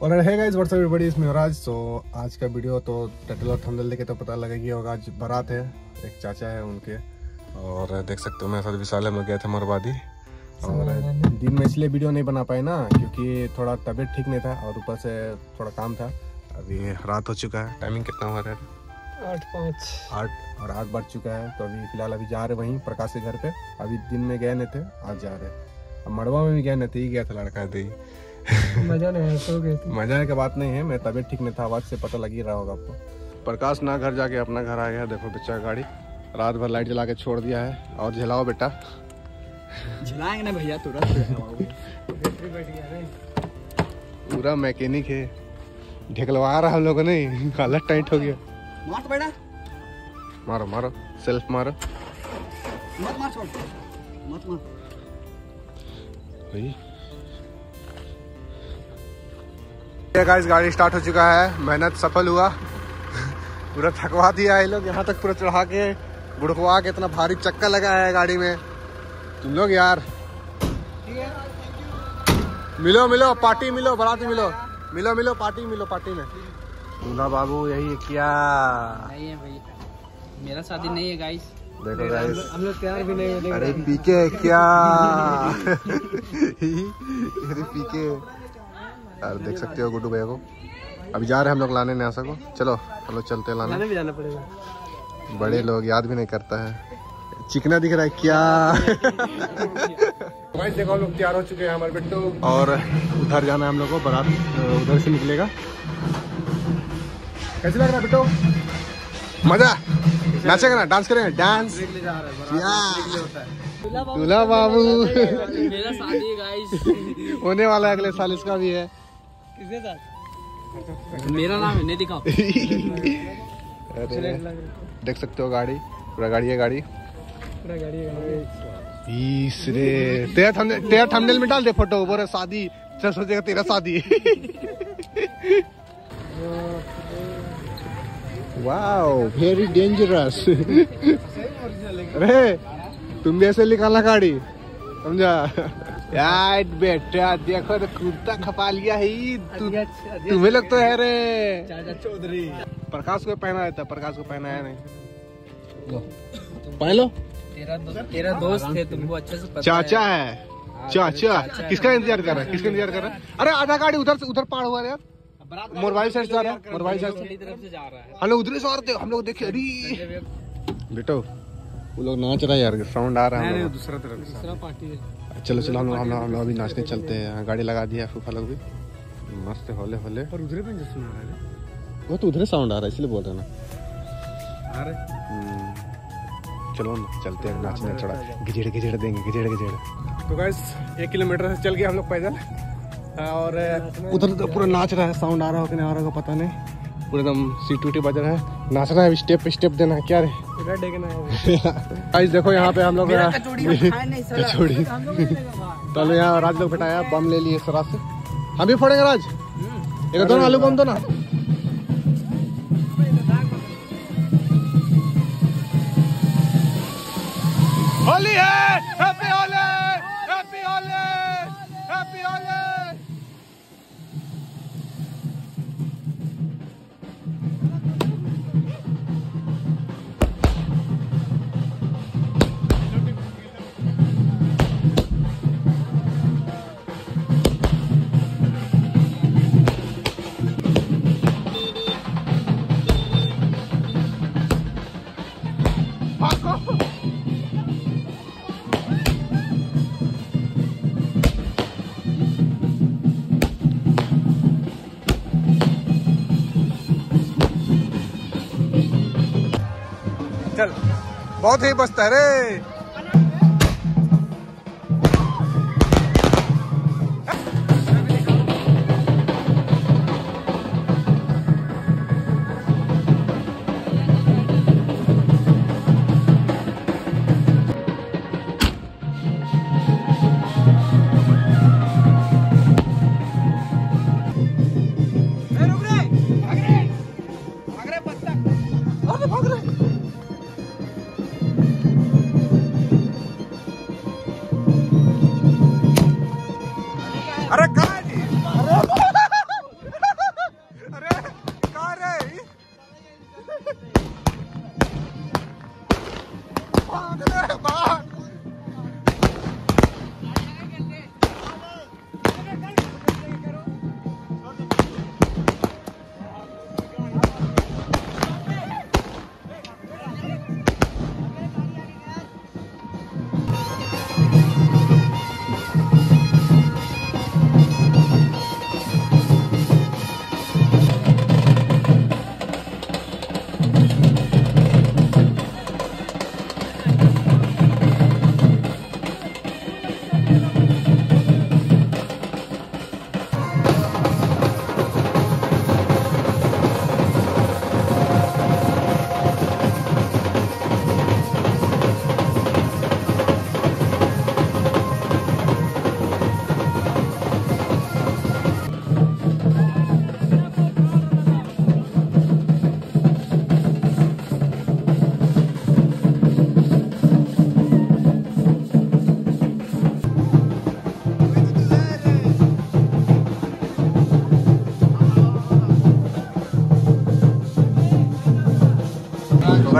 और है WhatsApp everybody इसमें तो आज का वीडियो तो टटल और थंबनेल देखे तो पता लगेगी होगा आज बारात है। एक चाचा है उनके। और देख सकते हो मेरे साथ विशाल में गए थे मरवादी। और दिन में इसलिए वीडियो नहीं बना पाए ना क्योंकि थोड़ा तबीयत ठीक नहीं था और ऊपर से थोड़ा काम था। अभी रात हो चुका है। टाइमिंग कितना हुआ है? आठ पाँच। आठ? और आठ बढ़ चुका है तो अभी फ़िलहाल अभी जा रहे वहीं प्रकाश के घर पे। अभी दिन में गए नहीं थे आज जा रहे अब मड़वा में भी गए नहीं थे ही गया था लड़का थे मज़ा नहीं है सो गए थे। मज़ा की बात नहीं है मैं तबीयत ठीक नहीं था आवाज़ से पता लग ही रहा होगा आपको। प्रकाश ना घर जाके अपना घर आ गया देखो बच्चा गाड़ी। रात भर लाइट जला के छोड़ दिया है। और झेलाओ बेटा। झिलाएँगे ना भैया तुरंत पूरा मैकेनिक है। ढेकलवा रहा हम लोगों ने हालत टाइट हो गया। मार तो बेटा। मारो मारो सेल्फ मारो। मत मार छोड़। मत मार। भाई गाइस गाड़ी स्टार्ट हो चुका है। मेहनत सफल हुआ। पूरा थकवा दिया है लोग। यहाँ तक पूरा चढ़ा के गुड़कवा के इतना भारी चक्का लगा है गाड़ी में। तुम लोग यार। मिलो मिलो पार्टी मिलो बराती मिलो। मिलो मिलो पार्टी मिलो पार्टी में। दूल्हा बाबू यही क्या। नहीं है भैया मेरा शादी नहीं है गाइस देखो गाइस हम लोग तैयार भी नहीं होने अरे पीके क्या? अरे पीके यार देख सकते हो गुड्डू भैया को। अभी जा रहे हैं हम लोग लाने न्यासा को। चलो हम लोग चलते हैं लाने। लाने भी जाना पड़ेगा। बड़े लोग याद भी नहीं करता है। चिकना दिख रहा है क्या? भाई देखो हम लोग तैयार हो चुके हैं हमारे बिट्टू और उधर जाना है हम लोग को बारात उधर से निकलेगा। कैसे लग रहा है बिट्टू मज़ा? नाचेगा ना? डांस करेंगे? डांस दूल्हा बाबू। मेरा शादी गाइस होने वाला है अगले साल इसका भी है। किसके साथ? मेरा नाम है नहीं दिखाओ। देख सकते हो गाड़ी? पूरा गाड़ी है गाड़ी। गाड़ी तीसरे तेरा थंबनेल तेरा थंबनेल में डाल दे फ़ोटो बोरे शादी चल सोचेगा तेरा शादी। वाओ वेरी डेंजरस अरे तुम भी ऐसे निकालना गाड़ी समझा? यार बेटा देखो तो कुर्ता खपा लिया है तु, तुम्हें लोग तो है रे चाचा चौधरी। प्रकाश को पहना रहता प्रकाश को पहना है नहीं। लो। पहन लो। तेरा दो, तेरा दोस्त है तुमको अच्छे से पता चाचा है। चाचा। किसका इंतज़ार कर रहा है? किसका इंतज़ार कर रहा है? अरे आधा गाड़ी उधर से उधर पार हुआ यार। है मोरवाई साइड से जा रहा है। मोरवाई साइड से। मेरी तरफ़ से जा रहा है। हम लोग उधर से आ रहे हम लोग देखे अरे। बेटो वो लोग नाच रहा है यार साउंड आ रहा है दूसरा तरफ़ दूसरा पार्टी है। चलो चलो हम लोग हम लोग हम लोग अभी नाचने चलते हैं। गाड़ी लगा दिया है फूफा लोग भी। मस्त होले होले। पर उधर पे सुना रहा है वो तो उधर साउंड आ रहा है इसलिए बोल रहे हैं ना। अरे हम्म, चलो ना चलते हैं नाचने थोड़ा। गिजेड़ गिजेड़ देंगे गिजेड़ गिजेड़। तो गैस एक किलोमीटर से चल गए हम लोग पैदल। और उधर तो पूरा नाच रहा है साउंड आ रहा हो कि नहीं आ रहा होगा पता नहीं। पूरा एकदम सीट टूटी बज रहा है। नाचना है स्टेप पे स्टेप देना है क्या रे? है। गाइस देखो यहाँ पे हम लोग कचौड़ी हम सर चलो यहाँ राज लोग बैठाया बम ले लिए सराज से। हम भी फोड़ेंगे राज? एक दो ना आलू बम दो ना। होली है happy Holi happy Holi happy Holi बहुत ही बचता है रे।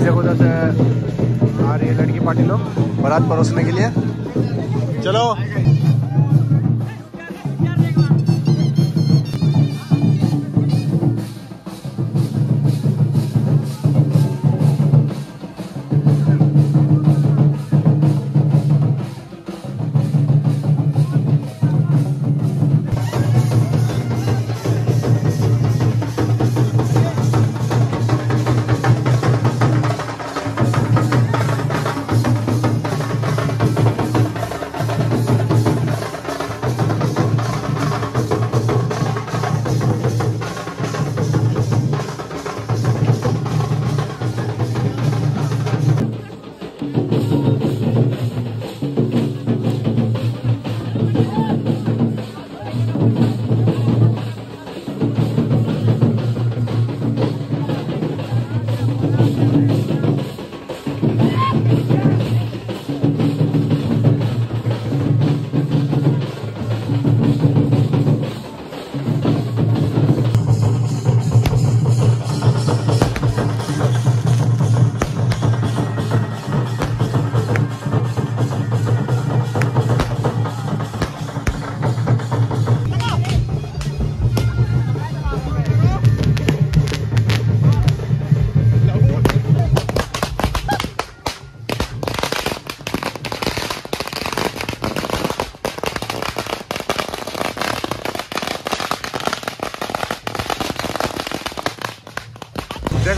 भाई देखो उधर से आ रही है लड़की पार्टी लोग। बारात परोसने के लिए। चलो।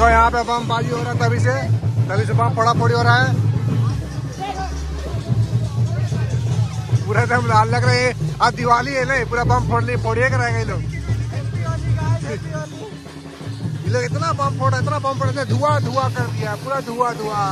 देखो यहाँ पे बम बाजी हो रहा है तभी से तभी से बम फोड़ा फोड़ी हो रहा है। पूरा एकदम लाल लग रहे हैं। आज दिवाली है ना पूरा बम फोड़ फोड़िए ये लोग इतना बम फोड़ा, इतना बम फोड़ा धुआँ धुआँ कर दिया, पूरा धुआँ धुआँ।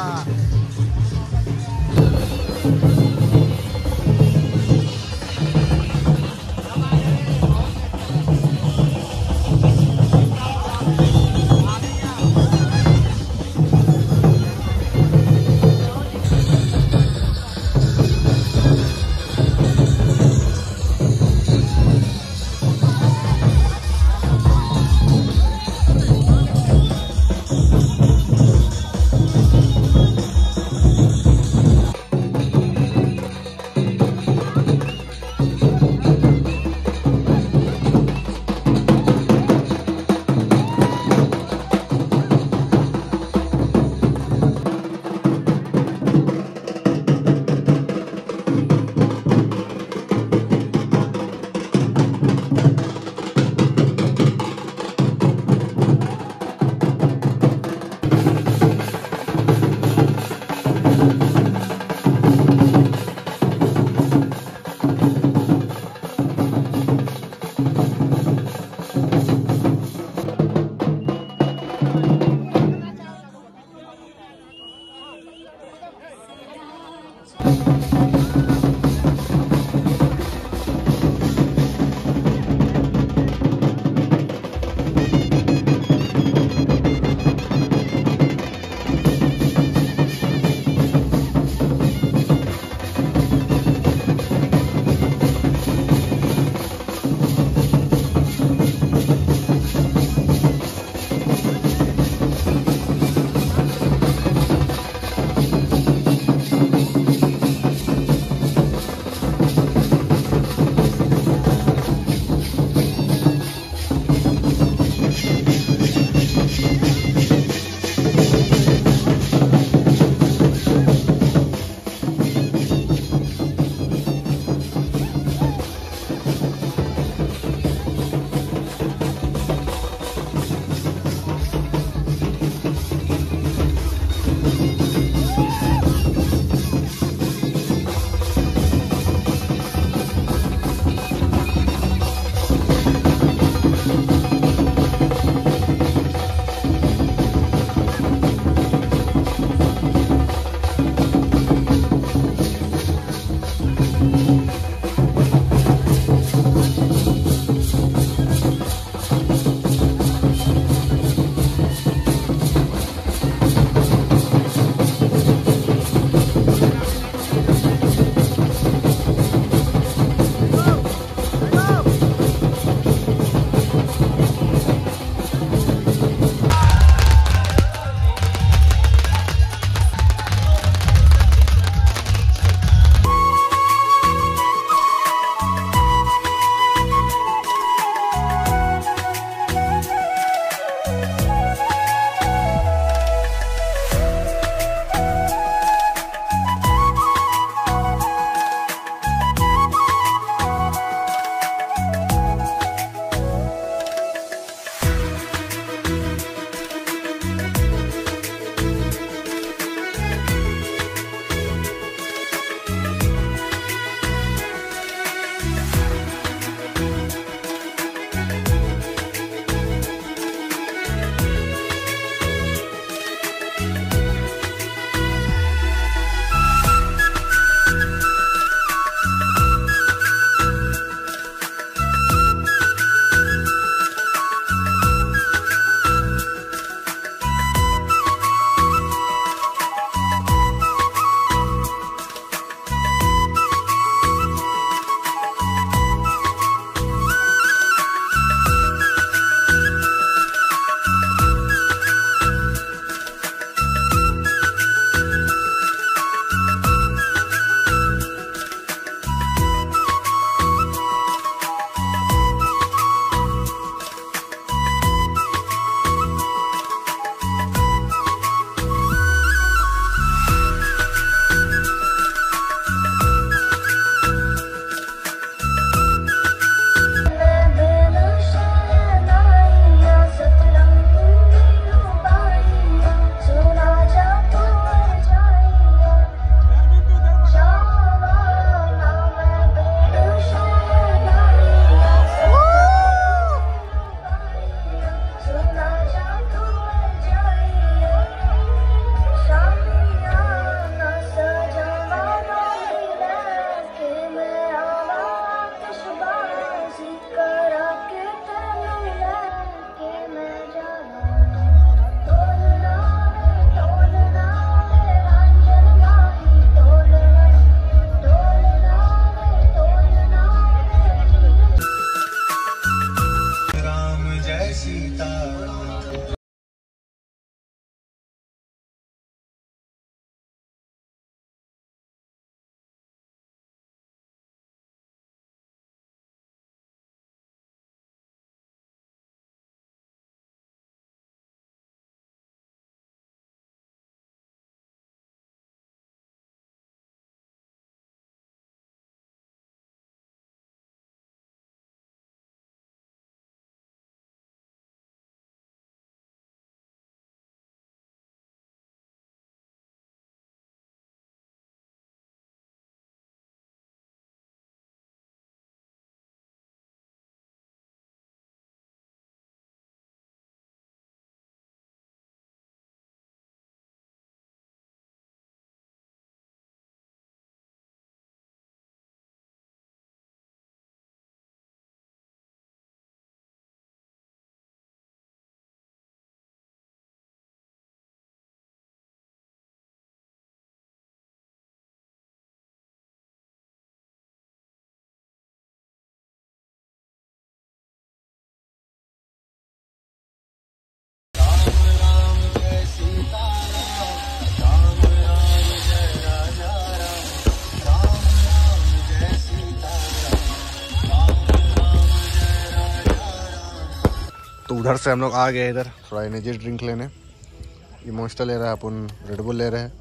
उधर से हम लोग आ गए इधर। थोड़ा एनर्जी ड्रिंक लेने। ये मोस्टर ले रहा है अपन रेडबुल ले रहे हैं।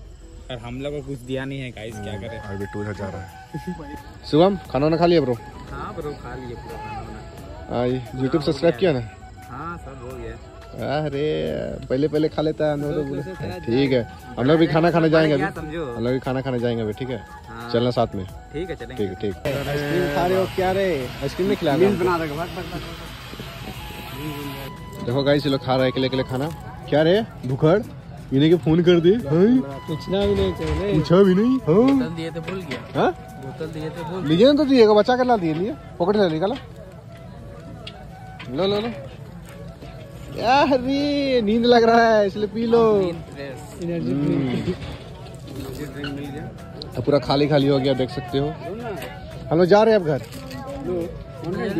और हम लोग को कुछ दिया नहीं है गाइस क्या करें? बिट्टू इधर जा रहा है। शिवम खाना वाना खा लिया ब्रो हाँ ब्रो खा लिए पूरा खाना वाना। हाँ यूट्यूब सब्सक्राइब किया ना? हाँ सब हो गया। अरे पहले पहले खा लेता है हम लोग तो बोले। ठीक है। हम लोग भी खाना खाने जाएँगे अभी। हम लोग भी खाना खाने जाएँगे अभी ठीक है? हाँ। चलना साथ में। ठीक है चलेंगे। ठीक है ठीक। आइसक्रीम खा रहे हो क्या रे? आइसक्रीम नहीं खिला बना देगा देखो गाइस ये लोग खा रहे हैं अकेले अकेले खाना। क्या रे? भूखड़? इन्हें के फ़ोन कर दे। हाँ? पूछना भी नहीं चाहिए। पूछा भी नहीं? हाँ? बोतल दिए थे भूल गया। हाँ? बोतल दिए थे भूल लीजिए ना तो दिएगा बच्चा कर ला दिए लिए। पॉकेट से निकाला। लो लो लो। यार रे? नींद लग रहा है इसलिए पी लो। एनर्जी ड्रिंक मिल गया। अब पूरा खाली खाली हो गया देख सकते हो। हम लोग जा रहे हैं अब घर।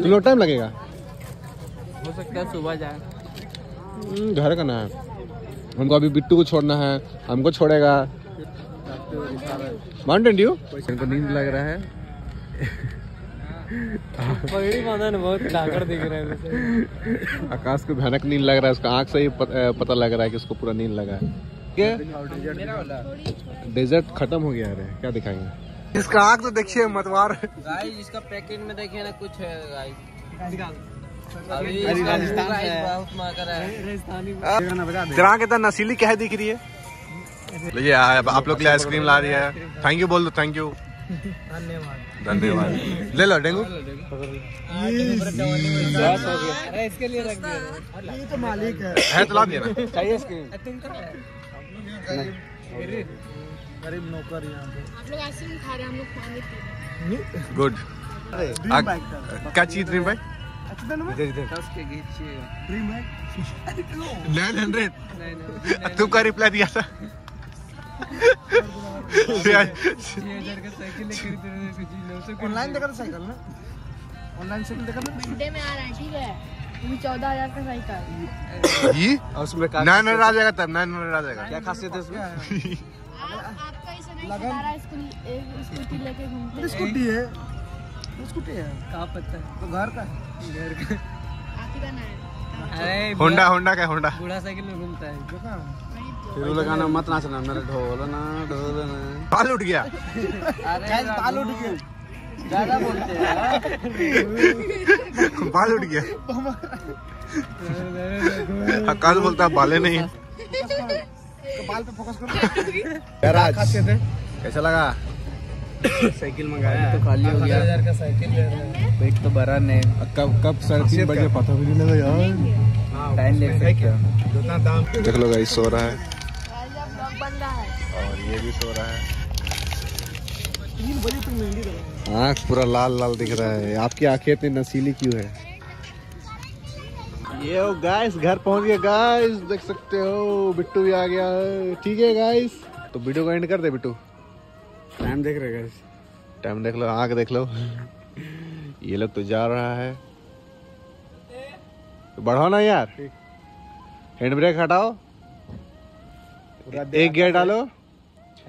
लोग टाइम लगेगा। हो सकता है सुबह जाए। घर का ना है। हमको अभी बिट्टू को छोड़ना है हमको छोड़ेगा। माउंटेन ड्यू इनको नींद लग रहा है। पगड़ी बांधा ना बहुत डाकर दिख रहा है आकाश को भयानक नींद लग रहा है उसका आँख से ही पता लग रहा है कि उसको पूरा नींद लगा है। क्या? डेजर्ट खत्म हो गया है क्या दिखाएँगे? इसका आँख तो देखिए मतवार गाइस इसका पैकेट में देखिए ना कुछ है गाइस तेरा नशीली क्या दिख रही है? लीजिए आप आप लोग के लिए आइसक्रीम ला रही है। थैंक यू बोल दो थैंक यू धन्यवाद। धन्यवाद। ले लो डेंगू। अरे इसके लिए रख दिया। ये तो मालिक है। है तो ला दिया ना। चाहिए आइसक्रीम? गरीब। नौकर यहाँ पे। आप लोग आइसक्रीम खा रहे हैं हम लोग पानी पी रहे हैं। गुड क्या चीज़ ड्रीम भाई दस के नाइन हंड्रेड रिप्लाई दिया था। नौ ऑनलाइन देखा साइकिल ना? ऑनलाइन साइकिल देखा बर्थडे में आ रहा है ठीक है। चौदह हज़ार का साइकिल ये? और उसमें नाइन हंड्रेड आ जाएगा तब नाइन हंड्रेड आ जाएगा। क्या खासियत है उसमें? आप आपका इसे नहीं स्कूटी लेके घूमते हैं। स्कूटी है। कहाँ पता है तो घर का। घर का। होंडा होंडा का होंडा। बूढ़ा साइकिल में घूमता है। तो। फिर लगाना मत नाचना मेरा ढोल ना ढोल बाल उठ गया। अरे बाल उठ गए। ज़्यादा बोलते हैं। बाल उठ गया। आकाश बोलता है बाले नहीं है। बाल पे फोकस करो। कैसा लगा? साइकिल मंगाया। तो खाली हो गया। हज़ार का साइकिल ले हैं। पेट तो भरा नहीं कब कब साढ़े तीन बजे पता भी नहीं लगा यार। टाइम देख सकते हो जितना दाम? देख लो गाइस सो रहा है। आज अब ब्लॉग बन रहा है और ये भी सो रहा है। तीन बजे तक मेहंदी करेंगे आँख पूरा लाल लाल दिख रहा है। आपकी आँखें इतनी नशीली क्यों है? ये हो गाइस घर पहुँच गए। गाइस देख सकते हो बिट्टू भी आ गया है। ठीक है गाइस। तो वीडियो को एंड कर दे बिट्टू। टाइम देख रहे हैं टाइम देख लो आँख देख लो। ये लोग तो जा रहा है। तो बढ़ाओ ना यार। हैंड ब्रेक हटाओ। एक गियर डालो।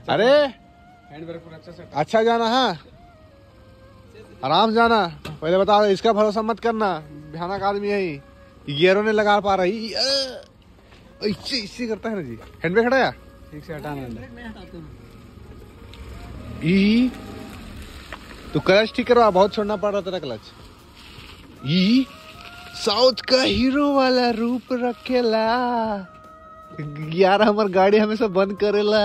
अरे! हैंड ब्रेक पूरा अच्छा से अच्छा जाना है। आराम से जाना। पहले बताओ इसका भरोसा मत करना। भयानक आदमी है ही गियरों ने लगा पा रही इससे इससे करता है ना जी। हैंड ब्रेक हटाया? ठीक से हटाना ई तो क्लच ठीक करवा बहुत छोड़ना पड़ रहा तेरा क्लच ई साउथ का हीरो वाला रूप रखेला। यार हमार गाड़ी हमेशा बंद करेला।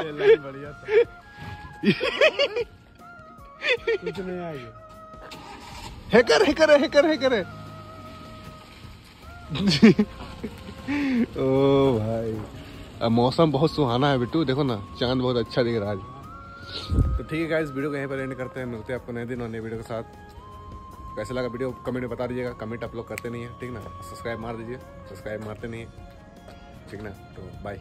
बढ़िया कुछ नहीं आएगा हैकर हैकर हैकर हैकर। ओ भाई। मौसम बहुत सुहाना है बिट्टू, देखो ना, चाँद बहुत अच्छा दिख रहा है तो ठीक है गाइस वीडियो को यहीं पर एंड करते हैं, मिलते हैं आपको नए दिन और नए वीडियो के साथ। कैसे लगा वीडियो कमेंट में बता दीजिएगा कमेंट आप लोग करते नहीं है, ठीक ना? सब्सक्राइब मार दीजिए सब्सक्राइब मारते नहीं है, ठीक ना? तो बाय